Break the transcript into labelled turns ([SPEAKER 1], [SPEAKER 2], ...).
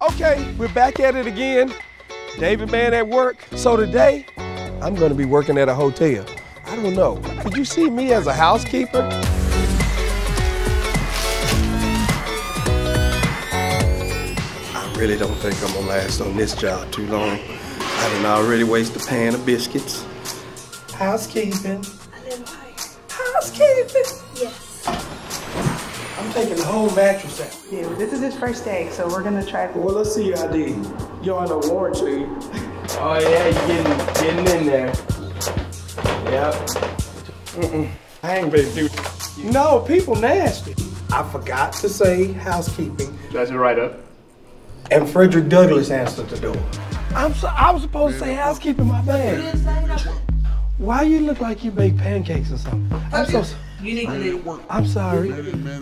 [SPEAKER 1] Okay, we're back at it again. David Mann at work. So today, I'm gonna be working at a hotel. I don't know. Could you see me as a housekeeper? I really don't think I'm gonna last on this job too long. I done already wasted a pan of biscuits. Housekeeping. Housekeeping.
[SPEAKER 2] Yes.
[SPEAKER 1] I'm taking the whole mattress out.
[SPEAKER 3] Yeah, well, this is his first day, so we're gonna try.
[SPEAKER 1] Well, let's see your ID. You're on a warranty.
[SPEAKER 4] Oh yeah, you getting getting in there. Yep. Mm -mm.
[SPEAKER 1] I ain't ready to do No, people nasty. I forgot to say housekeeping,
[SPEAKER 4] That's it right up.
[SPEAKER 1] and Frederick Douglass answered the door. I'm so, I was supposed to say housekeeping, my bad. Why you look like you bake pancakes or something? I'm so.
[SPEAKER 5] You need to. At work.
[SPEAKER 1] I'm sorry.
[SPEAKER 5] Man.